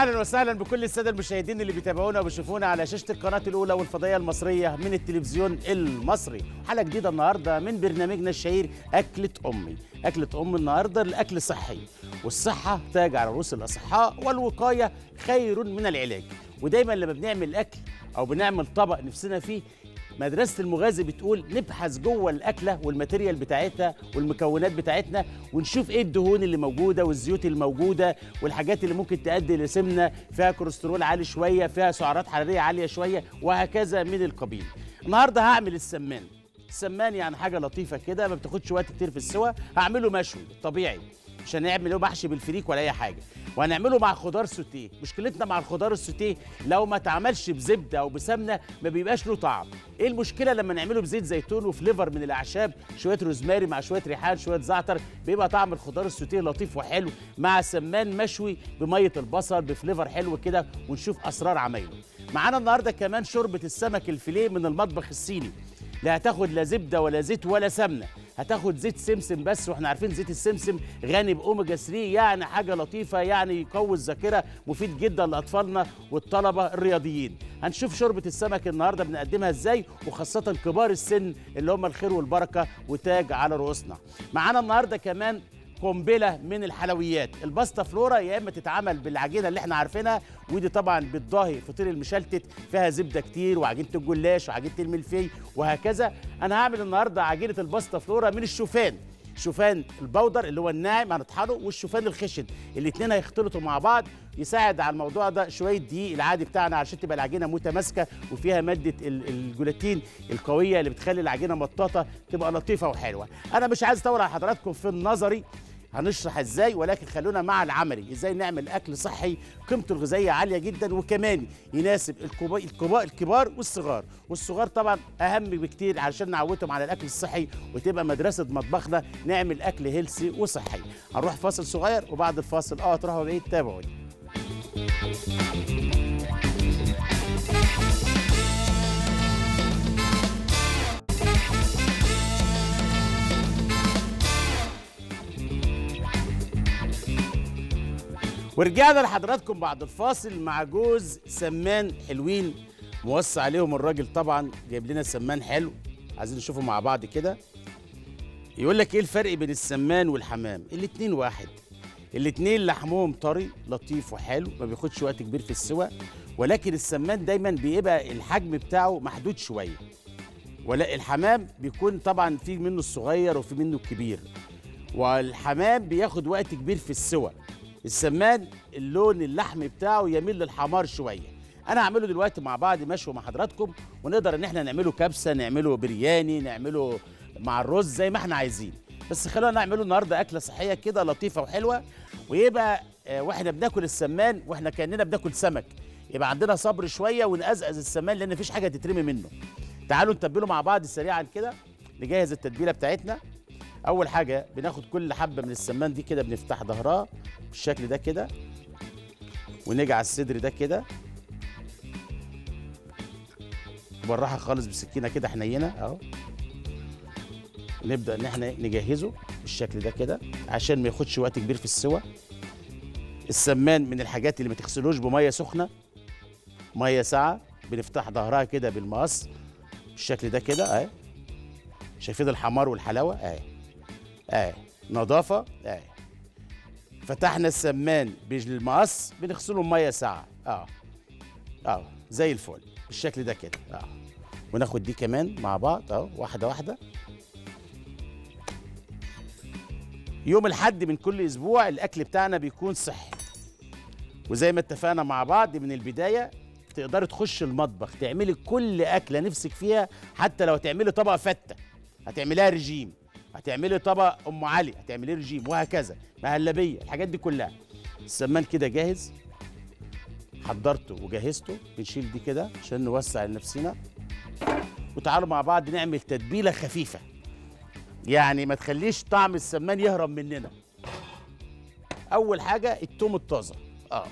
أهلا وسهلا بكل السادة المشاهدين اللي بيتابعونا وبيشوفونا على شاشة القناة الأولى والفضائية المصرية من التلفزيون المصري. حلقة جديدة النهارده من برنامجنا الشهير أكلة أمي. أكلة ام النهارده الاكل صحي والصحة تاج على رؤوس الأصحاء والوقاية خير من العلاج. ودايما لما بنعمل أكل أو بنعمل طبق نفسنا فيه مدرسة المغازي بتقول نبحث جوه الأكلة وال material بتاعتها والمكونات بتاعتنا ونشوف إيه الدهون اللي موجودة والزيوت الموجودة والحاجات اللي ممكن تؤدي لسمنة فيها كوليسترول عالي شوية فيها سعرات حرارية عالية شوية وهكذا من القبيل. النهاردة هعمل السمان. السمان يعني حاجة لطيفة كده ما بتاخدش وقت كتير في السوا. هعمله مشوي طبيعي مش هنعمل محشي بالفريك ولا أي حاجة. وهنعمله مع خضار سوتيه. مشكلتنا مع الخضار السوتيه لو ما اتعملش بزبدة أو بسمنة ما بيبقاش له طعم. إيه المشكلة لما نعمله بزيت زيتون و flavor من الأعشاب شوية روزماري مع شوية ريحان شوية زعتر بيبقى طعم الخضار السوتيه لطيف وحلو مع سمان مشوي بمية البصل بفليفر حلو كده ونشوف أسرار عمايله. معانا النهارده كمان شوربة السمك الفيليه من المطبخ الصيني. لا هتاخد لا زبدة ولا زيت ولا سمنة. هتاخد زيت سمسم بس وإحنا عارفين زيت السمسم غني بأوميجا 3 يعني حاجة لطيفة يعني يقوي الذاكرة مفيد جدا لأطفالنا والطلبة الرياضيين. هنشوف شوربة السمك النهارده بنقدمها إزاي وخاصة كبار السن اللي هم الخير والبركة وتاج على رؤوسنا. معانا النهارده كمان قنبلة من الحلويات. الباستا فلورا يا إما تتعمل بالعجينة اللي إحنا عارفينها ودي طبعا بتضاهي فطير المشلتت فيها زبدة كتير وعجينة الجلاش وعجينة الملفي وهكذا. أنا هعمل النهارده عجينة الباستا فلورا من الشوفان. شوفان ال powder اللي هو الناعم هنطحنه والشوفان الخشن. الاثنين هيختلطوا مع بعض يساعد على الموضوع ده شوية دقيق. العادي بتاعنا علشان تبقى العجينة متماسكة وفيها مادة ال- الجلوتين القوية اللي بتخلي العجينة مطاطة تبقى لطيفة وحلوة. أنا مش عايز أطول على حضراتكم في النظري. هنشرح إزاي ولكن خلونا مع العملي. إزاي نعمل أكل صحي قيمته الغذائية عالية جدا وكمان يناسب الكبار الكبار, والصغار. والصغار طبعا أهم بكتير علشان نعودهم على الأكل الصحي وتبقى مدرسة مطبخنا نعمل أكل هيلسي وصحي. هنروح فاصل صغير وبعد الفاصل آه تروحوا بعيد تابعوني. ورجعنا لحضراتكم بعد الفاصل مع جوز سمان حلوين. موصي عليهم الراجل طبعا جايب لنا سمان حلو. عايزين نشوفه مع بعض كده. يقول لك إيه الفرق بين السمان والحمام؟ الاتنين واحد. الاتنين لحمهم طري لطيف وحلو ما بياخدش وقت كبير في السوى ولكن السمان دايما بيبقى الحجم بتاعه محدود شوية. ولا الحمام بيكون طبعا في منه الصغير وفي منه الكبير. والحمام بياخد وقت كبير في السوى السمان اللون اللحم بتاعه يميل للحمار شوية. أنا هعمله دلوقتي مع بعض مشوي مع حضراتكم ونقدر إن إحنا نعمله كبسة نعمله برياني نعمله مع الرز زي ما إحنا عايزين. بس خلونا نعمله النهارده أكلة صحية كده لطيفة وحلوة ويبقى آه، وإحنا بناكل السمان وإحنا كأننا بناكل سمك. يبقى عندنا صبر شوية ونقزقز السمان لأن مفيش حاجة تترمي منه. تعالوا نتبله مع بعض سريعا كده نجهز التتبيلة بتاعتنا. أول حاجة بناخد كل حبة من السمان دي كده بنفتح ظهرها بالشكل ده كده ونيجي على الصدر ده كده. بالراحه خالص بسكينة كده حنينة أهو. نبدأ إن إحنا نجهزه بالشكل ده كده عشان ما ياخدش وقت كبير في السوى السمان من الحاجات اللي ما تغسلوش بمية سخنة. مية ساقعة. بنفتح ظهرها كده بالمقص بالشكل ده كده أهي. شايفين الحمار والحلاوة؟ أهي. اهي نظافة؟ اهي فتحنا السمان بالمقص بنغسله بميه ساقعه آه. آه. زي الفل. بالشكل ده كده. آه. وناخد دي كمان مع بعض. اهو واحدة واحدة. يوم الحد من كل أسبوع الأكل بتاعنا بيكون صحي. وزي ما اتفقنا مع بعض من البداية تقدري تخش المطبخ تعملي كل أكلة نفسك فيها حتى لو هتعملي طبق فتة. هتعمليها رجيم. هتعملي طبق أم علي هتعمليه رجيم وهكذا مهلبية الحاجات دي كلها. السمان كده جاهز. حضرته وجهزته بنشيل دي كده عشان نوسع لنفسنا. وتعالوا مع بعض نعمل تتبيلة خفيفة. يعني ما تخليش طعم السمان يهرب مننا. أول حاجة التوم الطازة. آه.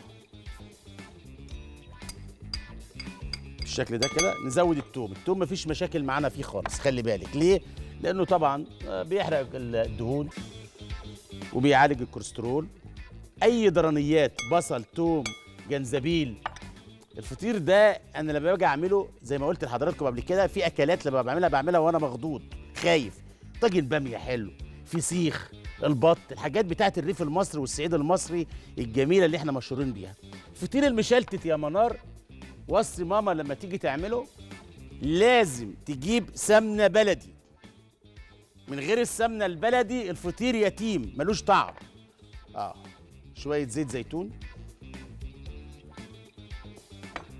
بالشكل ده كده نزود التوم. التوم مفيش مشاكل معانا فيه خالص خلي بالك. ليه؟ لأنه طبعا آه، بيحرق الدهون وبيعالج الكوليسترول. أي درانيات بصل توم جنزبيل الفطير ده أنا لما باجي أعمله زي ما قلت لحضراتكم قبل كده في أكلات لما بعملها بعملها وأنا مخضوض خايف. طاجن بامية حلو فسيخ البط الحاجات بتاعت الريف المصري والصعيد المصري الجميلة اللي إحنا مشهورين بيها. الفطير المشلتت يا منار وصي ماما لما تيجي تعمله لازم تجيب سمنة بلدي. من غير السمنة البلدي الفطير يتيم ملوش طعم. آه. شوية زيت زيتون.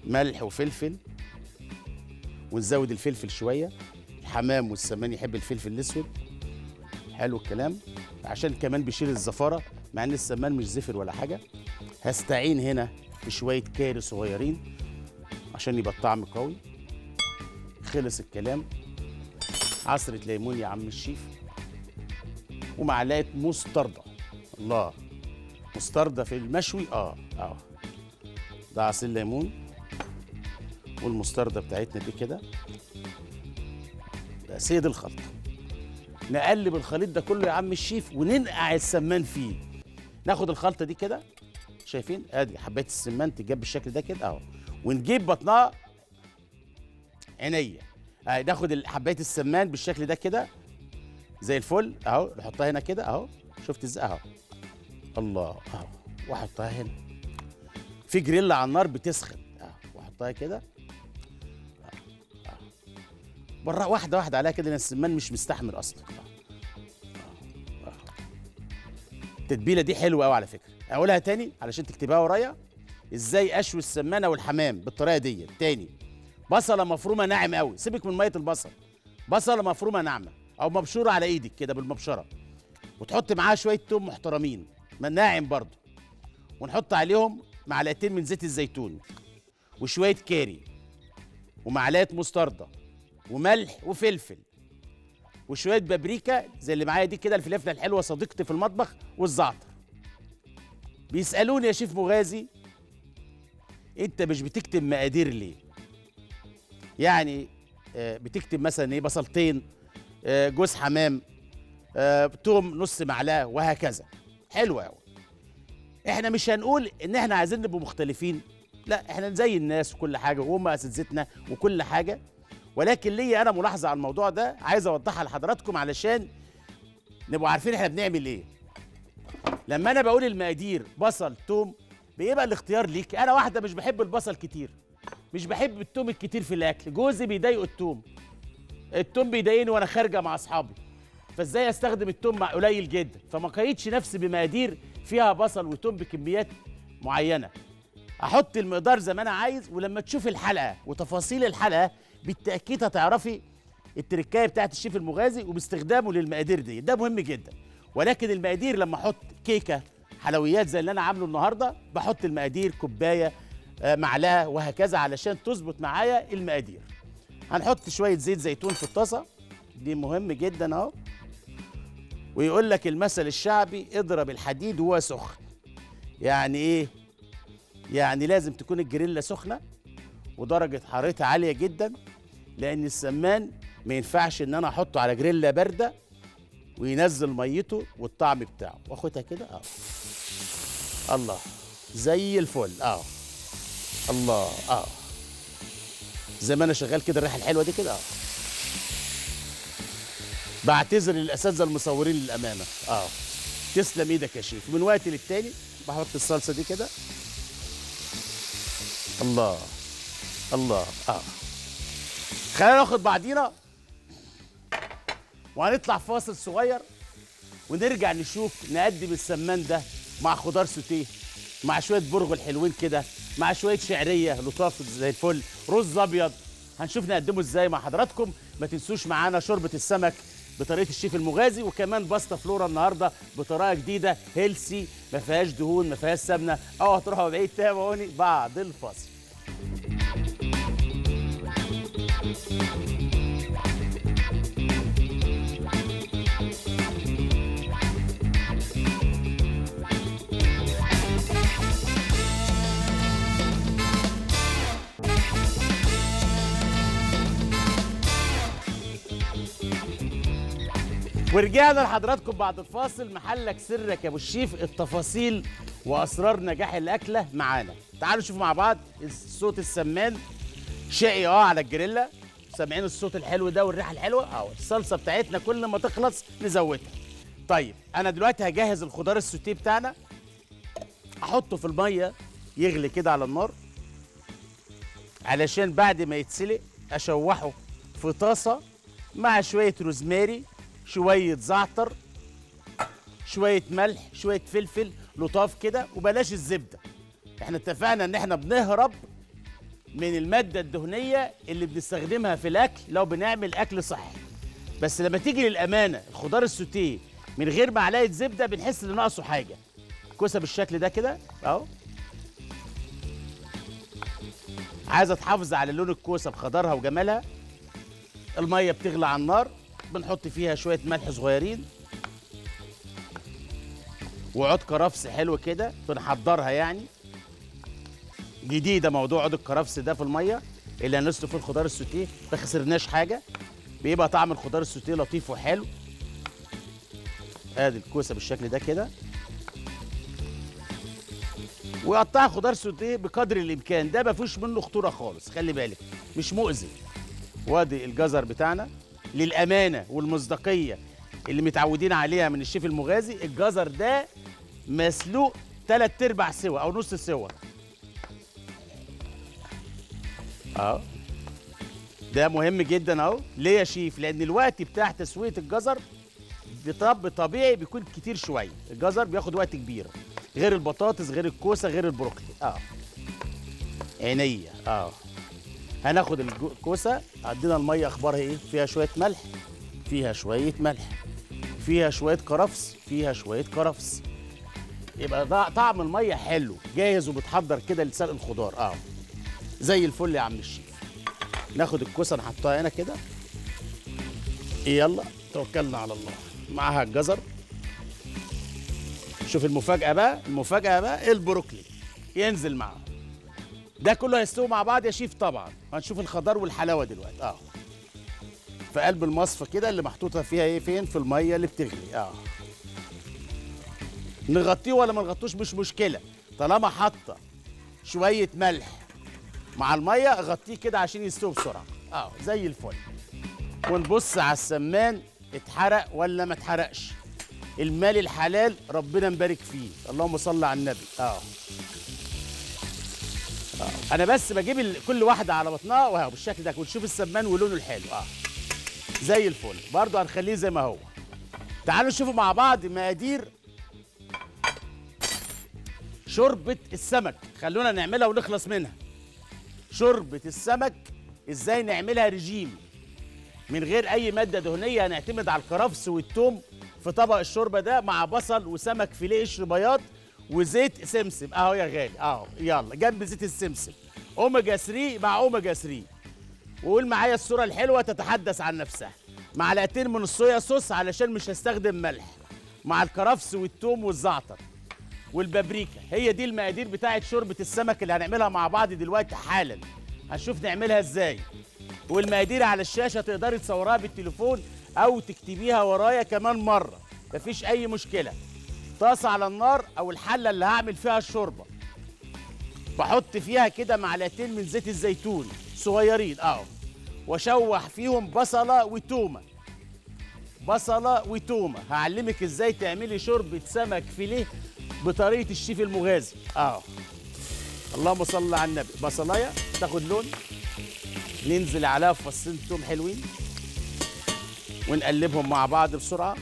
ملح وفلفل. ونزود الفلفل شوية. الحمام والسمان يحب الفلفل الأسود. حلو الكلام. عشان كمان بيشيل الزفارة مع إن السمان مش زفر ولا حاجة. هستعين هنا بشوية كاري صغيرين عشان يبقى الطعم قوي. خلص الكلام. عصرة ليمون يا عم الشيف ومعلقة مستردة. الله. مستردة في المشوي؟ آه. آه. ده عصير ليمون. والمستردة بتاعتنا دي كده. ده سيد الخلطة. نقلب الخليط ده كله يا عم الشيف وننقع السمان فيه. ناخد الخلطة دي كده. شايفين؟ ادي حباية السمان تتجاب بالشكل ده كده. اهو ونجيب بطنها عينيا. اهي ناخد ال- حباية السمان بالشكل ده كده. زي الفل. أهو نحطها هنا كده. أهو شفت إزاي؟ أهو. الله أهو. وأحطها هنا. في جريل على النار بتسخن. أهو وأحطها كده. بره واحدة واحدة عليها كده لأن السمان مش مستحمل أصلا. التتبيلة دي حلوة قوي على فكرة. أقولها تاني علشان تكتبها ورايا. إزاي أشوي السمانه والحمام بالطريقة دي؟ تاني. بصلة مفرومة ناعم قوي سيبك من مية البصل. بصلة مفرومة ناعمة. أو مبشورة على إيدك كده بالمبشرة. وتحط معاها شوية توم محترمين. ناعم برضو. ونحط عليهم معلقتين من زيت الزيتون. وشوية كاري. ومعلقة مستردة. وملح وفلفل. وشوية بابريكا زي اللي معايا دي كده الفلفله الحلوة صديقتي في المطبخ والزعتر. بيسألوني يا شيف مغازي أنت مش بتكتب مقادير ليه؟ يعني آه، بتكتب مثلا إيه بصلتين آه، جوز حمام آه، توم نص معلقة وهكذا. حلوة قوي إحنا مش هنقول إن إحنا عايزين نبقى مختلفين. لا إحنا زي الناس وكل حاجة وهم اساتذتنا وكل حاجة. ولكن ليا أنا ملاحظة على الموضوع ده عايز أوضحها لحضراتكم علشان نبقوا عارفين إحنا بنعمل إيه. لما أنا بقول المقادير بصل توم بيبقى الاختيار ليك. أنا واحدة مش بحب البصل كتير. مش بحب التوم الكتير في الأكل. جوزي بيضايقه التوم. التوم بيضايقني وأنا خارجة مع أصحابي. فإزاي أستخدم التوم مع قليل جدا؟ فما قيدش نفسي بمقادير فيها بصل وتوم بكميات معينة. أحط المقدار زي ما أنا عايز ولما تشوف الحلقة وتفاصيل الحلقة بالتأكيد هتعرفي التركاية بتاعت الشيف المغازي وباستخدامه للمقادير دي. ده مهم جدا. ولكن المقادير لما أحط كيكة حلويات زي اللي أنا عامله النهارده بحط المقادير كوباية معلقه وهكذا علشان تظبط معايا المقادير. هنحط شوية زيت زيتون في الطاسة. دي مهم جدا أهو. ويقول لك المثل الشعبي اضرب الحديد وهو سخن. يعني إيه؟ يعني لازم تكون الجريلا سخنة. ودرجة حرارتها عالية جدا لأن السمان ما ينفعش إن أنا أحطه على جريلا باردة وينزل ميته والطعم بتاعه. واخدها كده؟ آه الله. زي الفل. آه الله. آه. زي ما أنا شغال كده الريحة الحلوة دي كده. آه بعتذر للأساتذة المصورين للأمانة. آه. تسلم إيدك يا شيف من وقت للتاني بحط الصلصة دي كده. الله. الله. آه. خلينا ناخد بعضينا. وهنطلع فاصل صغير. ونرجع نشوف نقدم السمان ده مع خضار سوتيه مع شوية برغل حلوين كده. مع شوية شعرية لطاف زي الفل. رز أبيض هنشوف نقدمه إزاي مع حضراتكم. ما تنسوش معانا شوربة السمك بطريقة الشيف المغازي وكمان باستا فلورا النهارده بطريقة جديدة healthy ما فيهاش دهون ما فيهاش سمنة. أو هتروحوا بعيد تابعوني بعد الفاصل. ورجعنا لحضراتكم بعد الفاصل محلك سرك يا أبو الشيف. التفاصيل وأسرار نجاح الأكلة معانا. تعالوا نشوف مع بعض الصوت السمان. شقي آه على الجريلا. سامعين الصوت الحلو ده والريحة الحلوة؟ آه الصلصة بتاعتنا كل ما تخلص نزودها. طيب أنا دلوقتي هجهز الخضار السوتيه بتاعنا. أحطه في المية يغلي كده على النار. علشان بعد ما يتسلق أشوحه في طاسة مع شوية روزماري. شوية زعتر شوية ملح شوية فلفل لطاف كده وبلاش الزبدة. إحنا اتفقنا ان إحنا بنهرب من المادة الدهنية اللي بنستخدمها في الأكل لو بنعمل أكل صحي. بس لما تيجي للأمانة الخضار السوتيه من غير معلقة زبدة بنحس ان ناقصه حاجة. كوسة بالشكل ده كده أهو. عايزة تحافظ على لون الكوسة بخضرها وجمالها؟ المية بتغلى على النار. بنحط فيها شوية ملح صغيرين وعود كرفس حلو كده بنحضرها يعني. جديده موضوع عود الكرفس ده في المية اللي هنسلق فيه الخضار السوتيه ما خسرناش حاجة. بيبقى طعم الخضار السوتيه لطيف وحلو. ادي الكوسة بالشكل ده كده. وقطع خضار سوتيه بقدر الإمكان ده ما فيش منه خطورة خالص خلي بالك مش مؤذي. وادي الجزر بتاعنا. للأمانة والمصداقية اللي متعودين عليها من الشيف المغازي الجزر ده مسلوق تلات أرباع سوا أو نص سوا. أهو. ده مهم جدا أهو. ليه يا شيف؟ لأن الوقت بتاع تسوية الجزر بطب طبيعي بيكون كتير شوية. الجزر بياخد وقت كبير. غير البطاطس غير الكوسة غير البروكلي. آه عينيا. آه هناخد الكوسة عندنا المية أخبارها إيه؟ فيها شوية ملح فيها شوية ملح فيها شوية كرفس فيها شوية كرفس. يبقى طعم المية حلو جاهز وبتحضر كده لسلق الخضار. آه. زي الفل يا عم الشيف. ناخد الكوسة نحطها هنا كده. يلا توكلنا على الله. معاها الجزر. شوف المفاجأة بقى المفاجأة بقى البروكلي. ينزل معاها ده كله هيستوي مع بعض يا شيف طبعا. هنشوف الخضار والحلاوة دلوقتي. آه. في قلب المصفى كده اللي محطوطة فيها إيه؟ فين؟ في المية اللي بتغلي. آه. نغطيه ولا ما نغطوش؟ مش مشكلة. طالما حاطة شوية ملح مع المية أغطيه كده عشان يستوي بسرعة. آه زي الفل. ونبص على السمان اتحرق ولا ما اتحرقش. المال الحلال ربنا مبارك فيه. اللهم صل على النبي. آه. آه. أنا بس بجيب كل واحدة على بطنها وهو بالشكل ده ونشوف السمان ولونه الحلو. آه. زي الفل. برضه هنخليه زي ما هو. تعالوا نشوفوا مع بعض مقادير شوربة السمك. خلونا نعملها ونخلص منها. شوربة السمك إزاي نعملها رجيم؟ من غير أي مادة دهنية هنعتمد على الكرفس والثوم في طبق الشوربة ده مع بصل وسمك فيليه قشر بياض. وزيت سمسم. أهو يا غالي أهو يلا جنب زيت السمسم. أوميجا 3 مع أوميجا 3 وقول معايا الصورة الحلوة تتحدث عن نفسها. معلقتين من الصويا صوص علشان مش هستخدم ملح. مع الكرفس والثوم والزعتر والبابريكا. هي دي المقادير بتاعه شوربة السمك اللي هنعملها مع بعض دلوقتي حالا. هنشوف نعملها إزاي. والمقادير على الشاشة تقدري تصورها بالتليفون أو تكتبيها ورايا كمان مرة. مفيش أي مشكلة. طاسه على النار أو الحله اللي هعمل فيها الشوربه. بحط فيها كده معلقتين من زيت الزيتون صغيرين اهو. واشوح فيهم بصله وتومه. بصله وتومه. هعلمك إزاي تعملي شوربة سمك فيليه بطريقة الشيف المغازي. اهو. اللهم صل على النبي. بصلاية تاخد لون. ننزل عليها فصين توم حلوين. ونقلبهم مع بعض بسرعة.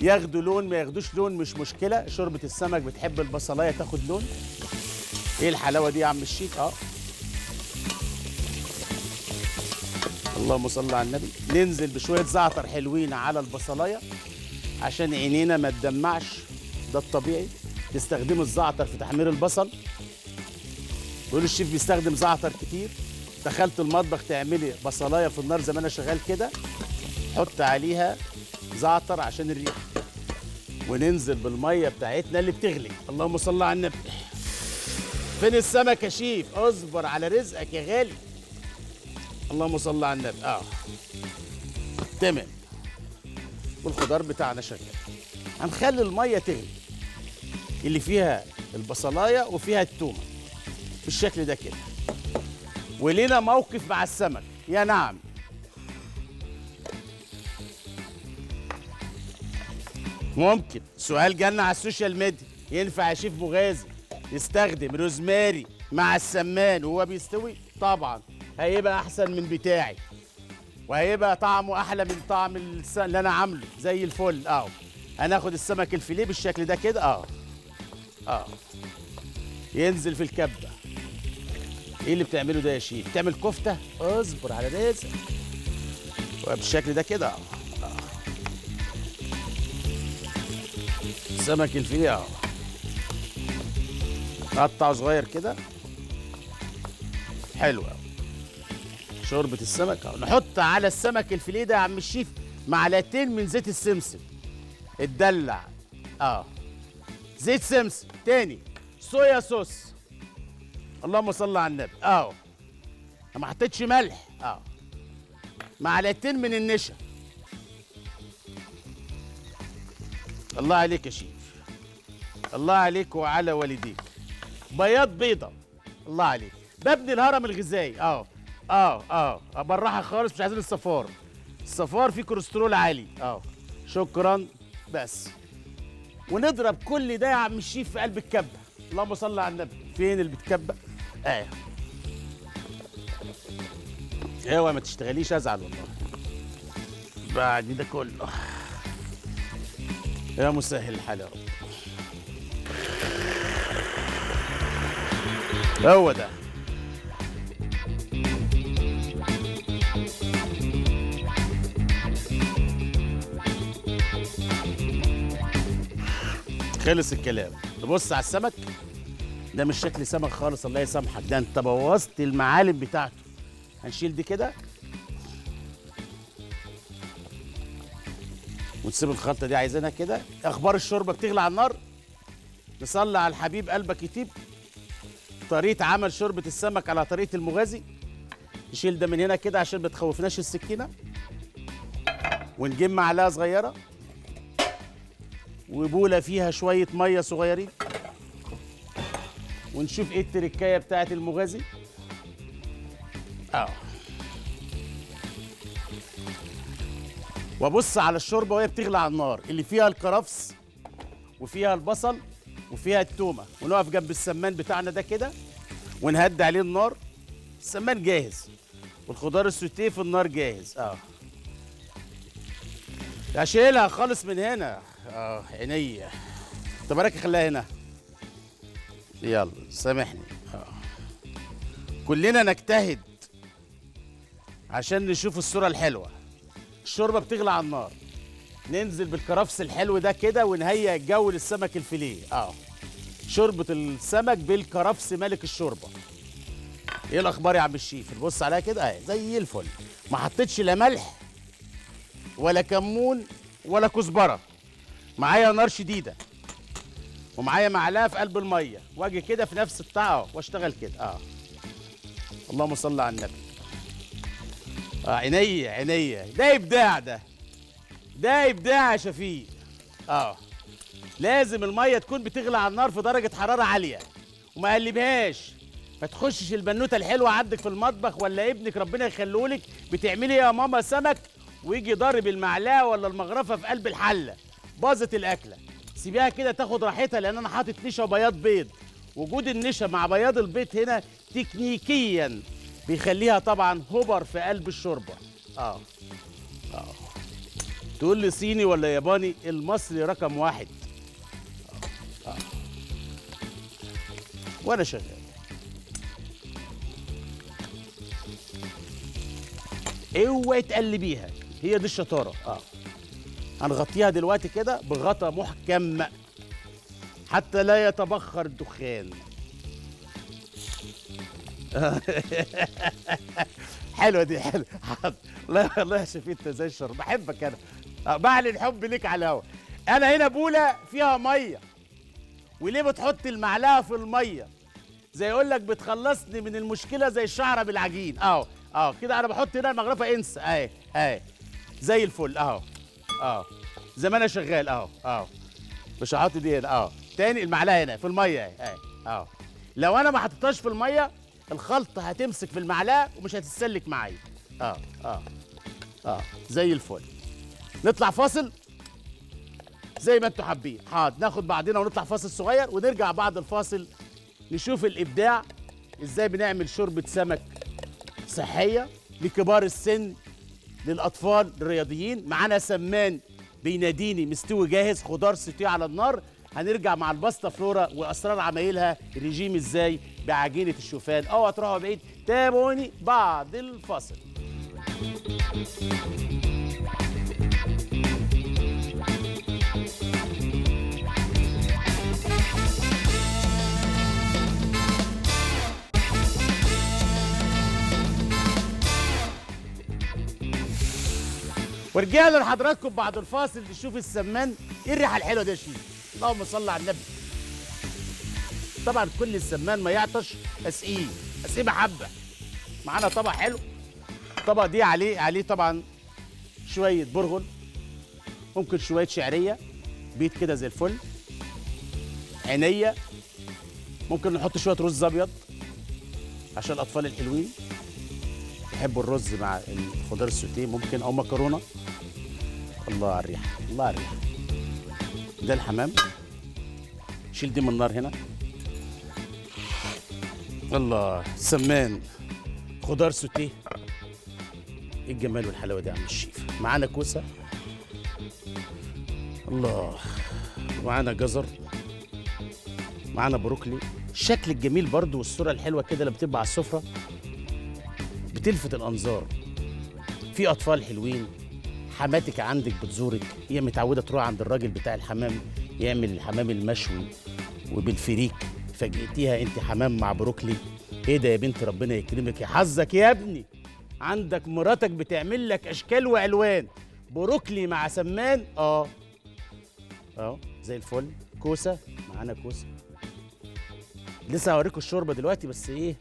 ياخدوا لون ما ياخدوش لون مش مشكلة. شوربة السمك بتحب البصلاية تاخد لون. إيه الحلاوة دي يا عم الشيف آه. اللهم صل على النبي. ننزل بشوية زعتر حلوين على البصلاية عشان عينينا ما تدمعش. ده الطبيعي. تستخدموا الزعتر في تحمير البصل. يقول الشيف بيستخدم زعتر كتير. دخلت المطبخ تعملي بصلاية في النار زي ما أنا شغال كده. حط عليها زعتر عشان الريحه وننزل بالمية بتاعتنا اللي بتغلي. اللهم صل على النبي. فين السمك يا شيف؟ اصبر على رزقك يا غالي. اللهم صل على النبي. آه. تمام. والخضار بتاعنا شغال. هنخلي المية تغلي. اللي فيها البصلاية وفيها التومة. بالشكل ده كده. ولينا موقف مع السمك. يا نعم. ممكن. سؤال جالنا على ال social media. ينفع يا شيف مغازي يستخدم روزماري مع السمان وهو بيستوي؟ طبعا. هيبقى أحسن من بتاعي. وهيبقى طعمه أحلى من طعم اللي أنا عامله. زي الفل. آه هناخد السمك الفيليه بالشكل ده كده. آه آه ينزل في الكبة. إيه اللي بتعمله ده يا شيف بتعمل كفتة؟ أصبر على رزق بالشكل ده كده. آه السمك الفيليه آه قطعه صغير كده. حلو قوي شوربة السمك أهو. نحط على السمك الفيليه ده يا عم الشيف معلقتين من زيت السمسم. اتدلع آه. زيت سمسم. تاني. صويا صوص. اللهم صل على النبي. اهو ما حطيتش ملح. آه. معلقتين من النشا. الله عليك يا شيف الله عليك وعلى والديك. بياض بيضة. الله عليك. ببني الهرم الغذائي. آه. آه. آه. بالراحه خالص مش عايزين الصفار. الصفار فيه كوليسترول عالي. آه. شكرا. بس. ونضرب كل ده يا عم الشيف في قلب الكبة. اللهم صل على النبي. فين اللي بتكبه آه. اوعى ما تشتغليش أزعل والله. بعد ده كله. يا مسهل الحال يا رب هو ده. خلص الكلام. نبص على السمك ده مش شكل سمك خالص الله يسامحك. ده انت بوظت المعالم بتاعته. هنشيل دي كده؟ ونسيب الخلطة دي عايزينها كده. أخبار الشوربة بتغلي على النار. نصلي على الحبيب قلبك يطيب طريقة عمل شوربة السمك على طريقة المغازي. نشيل ده من هنا كده عشان ما تخوفناش السكينة. ونجيب معلقه صغيرة. وبولة فيها شوية مية صغيرين. ونشوف إيه التركاية بتاعت المغازي. آه. وابص على الشوربة وهي بتغلي على النار اللي فيها الكرفس وفيها البصل وفيها التومة. ونقف جنب السمان بتاعنا ده كده ونهدي عليه النار. السمان جاهز. والخضار السوتيه في النار جاهز. آه. اشيلها خالص من هنا. آه عينيا. طب اراك خليها هنا. يلا سامحني. آه. كلنا نجتهد عشان نشوف الصورة الحلوة. الشوربة بتغلي على النار. ننزل بالكرفس الحلو ده كده ونهيئ الجو للسمك الفيليه. آه. شوربة السمك بالكرفس ملك الشوربة. إيه الأخبار يا عم الشيف؟ نبص عليها كده أهي زي الفل. ما حطيتش لا ملح ولا كمون ولا كزبرة. معايا نار شديدة ومعايا معلقة في قلب المية. وأجي كده في نفس بتاع أهو وأشتغل كده. آه. اللهم صل على النبي. آه عينيا عينيا ده ابداع ده. ده ابداع يا شفيق. آه. لازم المية تكون بتغلي على النار في درجة حرارة عالية. وما قلبهاش. ما تخشش البنوتة الحلوة عندك في المطبخ ولا ابنك ربنا يخليهولك. بتعملي يا ماما؟ سمك. ويجي ضارب المعلقة ولا المغرفة في قلب الحلة. باظت الأكلة. سيبيها كده تاخد راحتها لأن أنا حاطط نشا وبياض بيض. وجود النشا مع بياض البيض هنا تكنيكيا. بيخليها طبعا هبر في قلب الشوربة. آه. آه. تقول لي صيني ولا ياباني؟ المصري رقم واحد. آه. آه. وأنا شغال. اوعي تقلبيها. هي دي الشطارة. آه. هنغطيها دلوقتي كده بغطا محكم. حتى لا يتبخر الدخان. حلوة دي حلوة. الله الله يا شفيق انت زي الشر. بحبك أنا. بعلن حب ليك على الهوا. أنا هنا بوله فيها مية. وليه بتحط المعلقة في المية؟ زي يقول لك بتخلصني من المشكلة زي الشعرة بالعجين. أهو أهو. كده أنا بحط هنا المغرفة انسى أهي أهي. زي الفل. أهو آه زي ما أنا شغال. أهو أهو. مش هحط دي هنا. أهو. تاني المعلقة هنا في المية. أهي. أهو. لو أنا ما حطيتهاش في المية الخلطة هتمسك في المعلقة ومش هتتسلك معايا. آه آه آه زي الفل. نطلع فاصل؟ زي ما أنتوا حابين. حاضر ناخد بعضنا ونطلع فاصل صغير ونرجع بعد الفاصل نشوف الإبداع إزاي بنعمل شوربة سمك صحية لكبار السن للأطفال الرياضيين. معانا سمان بيناديني مستوي جاهز خضار سوتيه على النار. هنرجع مع الباستا فلورا وأسرار عمايلها. ريجيم إزاي؟ بعجينة الشوفان. اوعى تروحوا بعيد. تابعوني بعد الفاصل. ورجعنا لحضراتكم بعد الفاصل نشوف السمان. إيه الريحة الحلوة دي يا شيخ؟ اللهم صل على النبي. طبعا كل السمان ما يعطش اسقيه اسقيه محبة. معانا طبق حلو. الطبق دي عليه عليه طبعا شوية برغل ممكن شوية شعرية بيت كده زي الفل عينية. ممكن نحط شوية رز أبيض عشان الأطفال الحلوين. يحبوا الرز مع الخضار السوتيه ممكن أو مكرونة. الله على الريحة الله على الريحة. ده الحمام. شيل دي من النار هنا. الله سمان. خضار سوتيه. إيه الجمال والحلاوة دي يا عم الشيف؟ معانا كوسة. الله. ومعانا جزر. معانا بروكلي. الشكل الجميل برضو والصورة الحلوة كده اللي بتبقى على السفرة. بتلفت الأنظار. في أطفال حلوين. حماتك عندك بتزورك. هي متعودة تروح عند الراجل بتاع الحمام. يعمل الحمام المشوي وبالفريك. فاجئتيها أنت حمام مع بروكلي. إيه ده يا بنت؟ ربنا يكرمك. يا حظك يا ابني. عندك مراتك بتعمل لك أشكال وألوان. بروكلي مع سمان. آه. آه زي الفل. كوسة. معانا كوسة. لسه هوريكم الشوربة دلوقتي بس إيه؟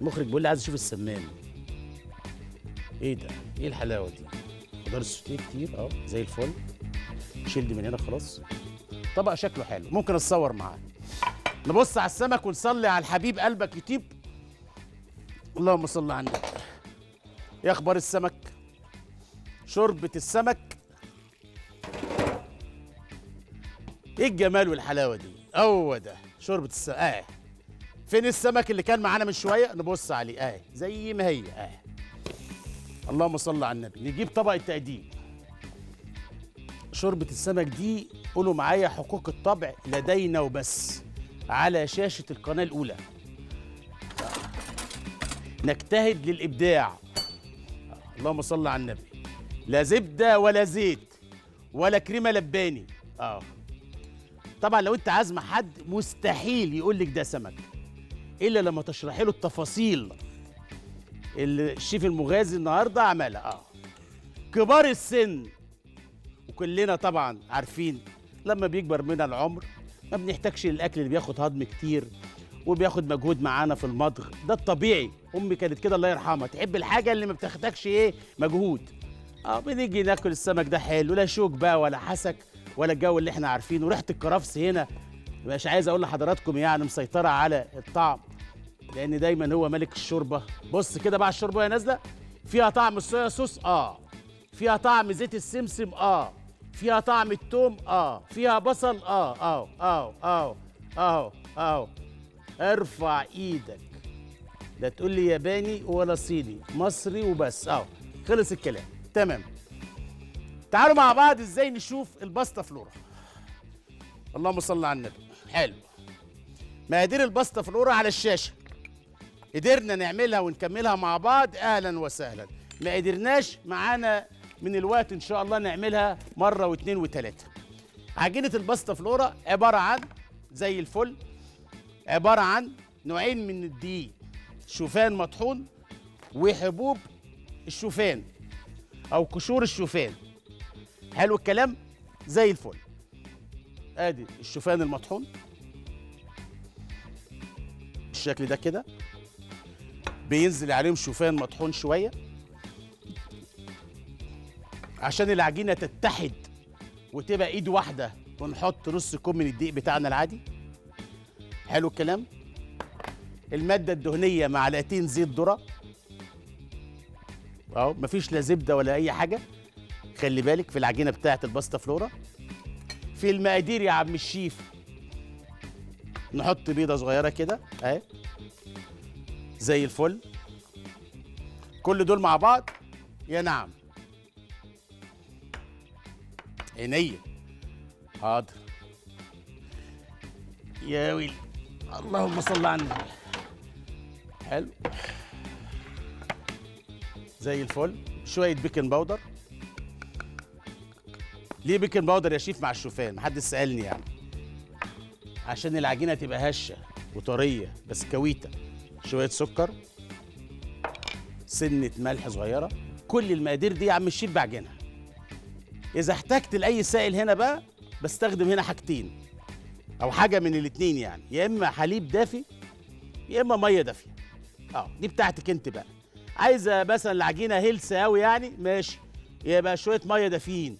المخرج بيقول لي عايز أشوف السمان. إيه ده؟ إيه الحلاوة دي؟ خضار السوتيه كتير؟ آه زي الفل. شيل من هنا خلاص. طبق شكله حلو. ممكن اتصور معاه. نبص على السمك ونصلي على الحبيب قلبك يطيب. اللهم صل على النبي. إيه أخبار السمك؟ شوربة السمك. إيه الجمال والحلاوة دي؟ هو ده. شوربة السمك آه. فين السمك اللي كان معانا من شوية؟ نبص عليه. آه. زي ما هي. آه. اللهم صل على النبي. نجيب طبق التقديم. شوربة السمك دي قولوا معايا حقوق الطبع لدينا وبس. على شاشة القناة الأولى. نجتهد للإبداع. اللهم صل على النبي. لا زبدة ولا زيت ولا كريمة لباني. آه. طبعا لو أنت عازمه حد مستحيل يقول لك ده سمك. إلا لما تشرحي له التفاصيل اللي الشيف المغازي النهارده عملها. آه. كبار السن وكلنا طبعا عارفين لما بيكبر بينا العمر ما بنحتاجش الاكل اللي بياخد هضم كتير وبياخد مجهود معانا في المضغ. ده الطبيعي. أمي كانت كده الله يرحمها. تحب الحاجة اللي ما بتاخدكش إيه؟ مجهود. آه بنيجي ناكل السمك ده حلو. لا شوك بقى ولا حسك ولا الجو اللي إحنا عارفينه. ريحة الكرفس هنا مش عايز أقول لحضراتكم يعني مسيطرة على الطعم لأن دايما هو ملك الشوربة. بص كده بقى الشوربة وهي نازلة. فيها طعم الصويا صوص؟ آه. فيها طعم زيت السمسم آه. فيها طعم التوم آه. فيها بصل آه. آه. آه. آه. آه. آه. ارفع إيدك. لا تقول لي ياباني ولا صيني مصري وبس. آه. خلص الكلام. تمام. تعالوا مع بعض إزاي نشوف الباستا فلورا. اللهم صل على النبي. حلو. مقادير الباستا فلورا على الشاشة. قدرنا نعملها ونكملها مع بعض. أهلا وسهلا. ما قدرناش معانا من الوقت إن شاء الله نعملها مرة واثنين وثلاثه عجينة الباستا فلورا عبارة عن زي الفل عبارة عن نوعين من الدقيق شوفان مطحون وحبوب الشوفان أو قشور الشوفان. حلو الكلام؟ زي الفل. أدي الشوفان المطحون. بالشكل ده كده. بينزل عليهم شوفان مطحون شوية. عشان العجينة تتحد وتبقى ايد واحدة ونحط نص كوب من الدقيق بتاعنا العادي. حلو الكلام. المادة الدهنية معلقتين زيت ذرة. اهو مفيش لا زبدة ولا أي حاجة. خلي بالك في العجينة بتاعة الباستا فلورا. في المقادير يا عم الشيف. نحط بيضة صغيرة كده أهي. زي الفل. كل دول مع بعض. يا نعم. عينيا حاضر. يا ويلي. اللهم صل على النبي. حلو. زي الفل. شوية baking powder. ليه baking powder يا شيف مع الشوفان؟ محدش سألني يعني. عشان العجينة تبقى هشة وطرية بسكويته شوية سكر. سنة ملح صغيرة. كل المقادير دي يا عم الشيف بعجنها إذا احتجت لأي سائل هنا بقى بستخدم هنا حاجتين. أو حاجة من الاتنين يعني. يا إما حليب دافي يا إما مية دافية. آه دي بتاعتك أنت بقى. عايزة مثلا العجينة هيلث قوي يعني ماشي. يبقى شوية مية دافيين.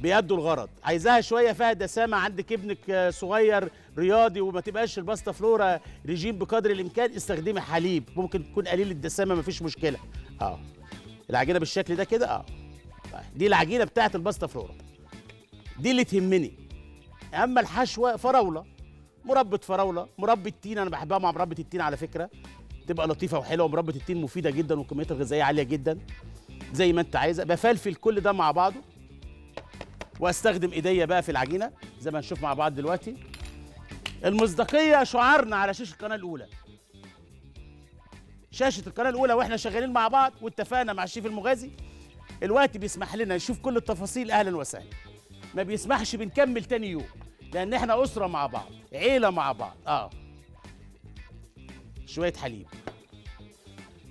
بيأدوا الغرض. عايزاها شوية فيها دسامة عندك ابنك صغير رياضي وما تبقاش الباستا فلورا ريجيم بقدر الإمكان استخدمي حليب. ممكن تكون قليل الدسامة مفيش مشكلة. آه. العجينة بالشكل ده كده؟ آه. دي العجينة بتاعت الباستا فلورا. دي اللي تهمني. أما الحشوة فراولة. مربى فراولة مربى التين أنا بحبها مع مربى التين على فكرة. تبقى لطيفة وحلوة ومربى التين مفيدة جدا وقيمتها الغذائية عالية جدا. زي ما أنت عايزه بفلفل كل ده مع بعضه. وأستخدم إيديا بقى في العجينة زي ما هنشوف مع بعض دلوقتي. المصداقية شعارنا على شاشة القناة الأولى. شاشة القناة الأولى وإحنا شغالين مع بعض واتفقنا مع الشيف المغازي. الوقت بيسمح لنا نشوف كل التفاصيل أهلا وسهلا. ما بيسمحش بنكمل تاني يوم لأن إحنا أسرة مع بعض عيلة مع بعض. آه. شوية حليب.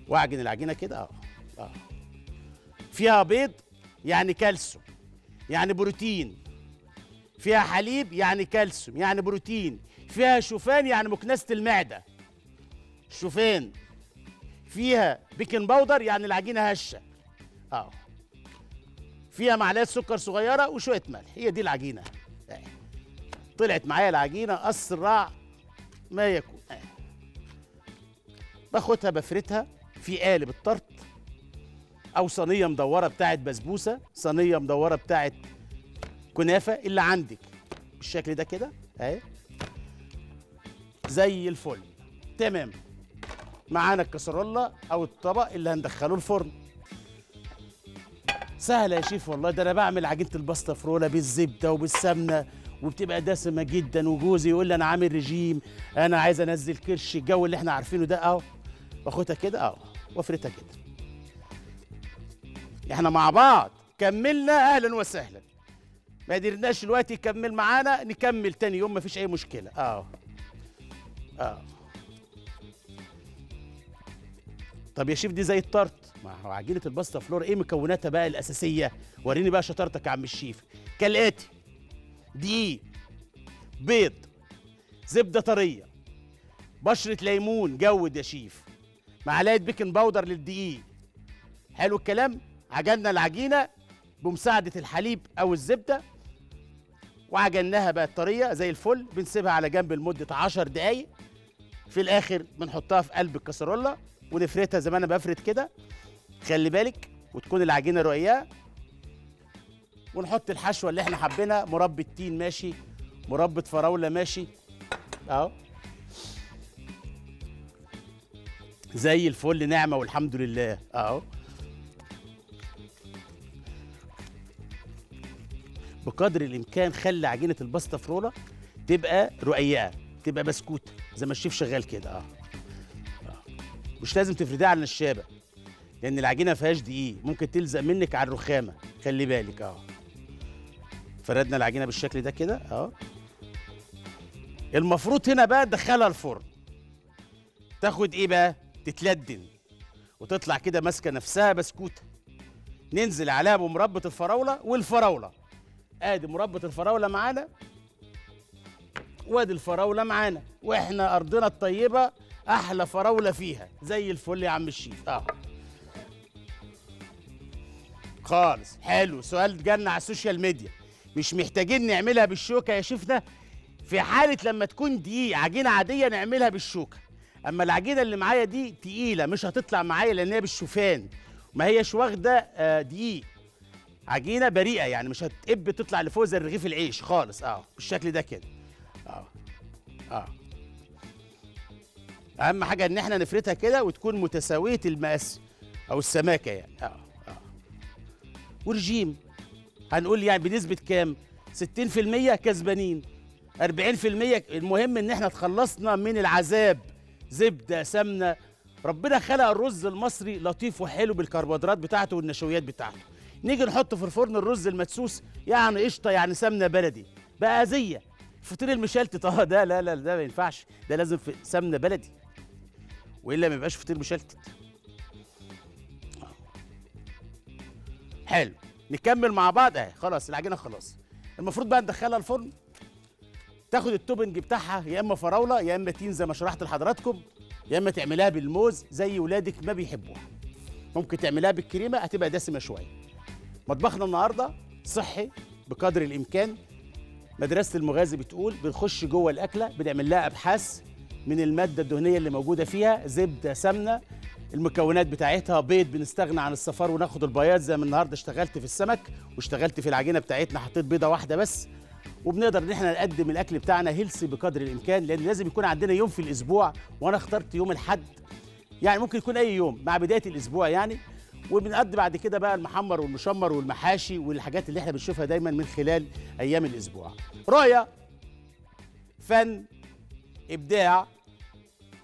واعجن العجينة كده آه. آه. فيها بيض يعني كالسيوم يعني بروتين. فيها حليب يعني كالسيوم يعني بروتين. فيها شوفان يعني مكنسة المعدة. شوفان. فيها baking powder يعني العجينة هشة. آه. فيها معلقة سكر صغيرة وشوية ملح. هي دي العجينة. طلعت معايا العجينة أسرع ما يكون. باخدها بفردها في قالب الطرط أو صينية مدورة بتاعت بسبوسة صينية مدورة بتاعت كنافة اللي عندك. بالشكل ده كده. اهي. زي الفل. تمام. معانا الكسرولة أو الطبق اللي هندخله الفرن. سهلة يا شيف والله. ده أنا بعمل عجينة الباستا فرولا بالزبدة وبالسمنة وبتبقى دسمة جدا. وجوزي يقول لي أنا عامل رجيم أنا عايز أنزل كرش الجو اللي إحنا عارفينه ده أهو. باخدها كده أهو وافردها كده. إحنا مع بعض. كملنا أهلا وسهلا. ما قدرناش الوقت يكمل معانا نكمل تاني يوم مفيش أي مشكلة. آه آه طب يا شيف دي زي ال tart ما هو عجينة الباستا فلور. إيه مكوناتها بقى الأساسية؟ وريني بقى شطارتك يا عم الشيف. كالآتي دقيق بيض زبدة طرية بشرة ليمون. good يا شيف. معلقة baking powder للدقيق. حلو الكلام. عجنا العجينة بمساعدة الحليب أو الزبدة. وعجناها بقت طريه زي الفل. بنسيبها على جنب لمدة 10 دقايق. في الآخر بنحطها في قلب الكسرولة ونفردها زي ما أنا بفرد كده. خلي بالك وتكون العجينة رقيقة. ونحط الحشوة اللي إحنا حابينها مربى التين ماشي مربى فراولة ماشي. أهو. زي الفل نعمة والحمد لله. أهو. بقدر الإمكان خلي عجينة الباستا فرولا تبقى رقيقة تبقى بسكوتة زي ما الشيف شغال كده. آه. مش لازم تفرديها على النشابه لأن العجينة ما فيهاش دقيق. ممكن تلزق منك على الرخامة. خلي بالك آه فردنا العجينة بالشكل ده كده آه المفروض هنا بقى تدخلها الفرن. تاخد إيه بقى؟ تتلدن. وتطلع كده ماسكة نفسها بسكوتة. ننزل عليها بمربى الفراولة والفراولة. آدي مربى الفراولة معانا. وآدي الفراولة معانا. وإحنا أرضنا الطيبة أحلى فراولة فيها. زي الفل يا عم الشيف. آه خالص. حلو. سؤال جالنا على ال social media. مش محتاجين نعملها بالشوكة يا شيفنا في حالة لما تكون دقيق عجينة عادية نعملها بالشوكة. أما العجينة اللي معايا دي تقيلة مش هتطلع معايا لأن هي بالشوفان. ما هيش واخدة آه، دقيق. عجينة بريئة يعني مش هتقب تطلع لفوق زي رغيف العيش خالص. آه بالشكل ده كده. آه. آه. أهم حاجة إن إحنا نفردها كده وتكون متساوية المقاس أو السماكة يعني. آه. ورجيم. هنقول يعني بنسبة كام؟ 60% كسبانين. 40% المهم إن إحنا تخلصنا من العذاب. زبدة سمنة. ربنا خلق الرز المصري لطيف وحلو بالكربوهيدرات بتاعته والنشويات بتاعته. نيجي نحط في الفرن الرز المدسوس يعني قشطة يعني سمنة بلدي. بقى أذية. الفطير المشلتت. آه ده لا لا ده ما ينفعش. ده لازم في سمنة بلدي. وإلا ما يبقاش فطير مشلتت. حلو. نكمل مع بعض. اهي خلاص العجينة خلاص. المفروض بقى ندخلها الفرن. تاخد التوبنج بتاعها يا إما فراولة يا إما تين زي ما شرحت لحضراتكم. يا إما تعملها بالموز زي ولادك ما بيحبوها. ممكن تعملها بالكريمة هتبقى دسمة شوية. مطبخنا النهارده صحي بقدر الإمكان. مدرسة المغازي بتقول بنخش جوه الأكلة بنعمل لها أبحاث من المادة الدهنية اللي موجودة فيها زبدة سمنة. المكونات بتاعتها. بيض بنستغنى عن الصفار وناخد البياض. زي ما النهارده اشتغلت في السمك واشتغلت في العجينة بتاعتنا حطيت بيضة واحدة بس. وبنقدر إن إحنا نقدم الأكل بتاعنا هيلسي بقدر الإمكان لأن لازم يكون عندنا يوم في الأسبوع وأنا اخترت يوم الاحد يعني ممكن يكون أي يوم مع بداية الأسبوع يعني. وبنقضي بعد كده بقى المحمر والمشمر والمحاشي والحاجات اللي إحنا بنشوفها دايما من خلال أيام الأسبوع. رؤية فن إبداع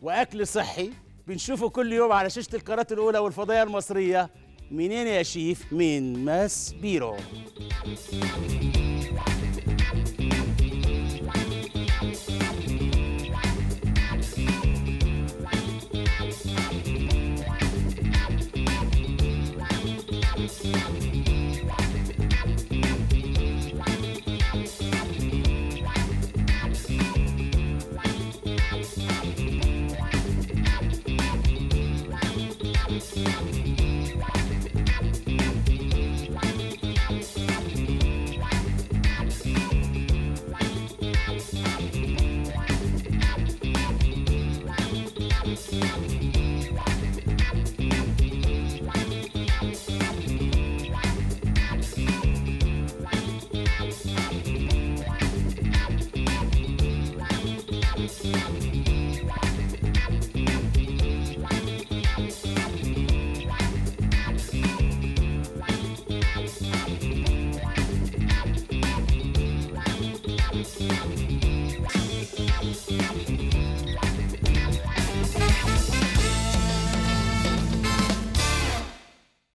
وأكل صحي. بنشوفه كل يوم على شاشة القناة الأولى والفضائية المصرية. منين يا شيف؟ من ماس بيرو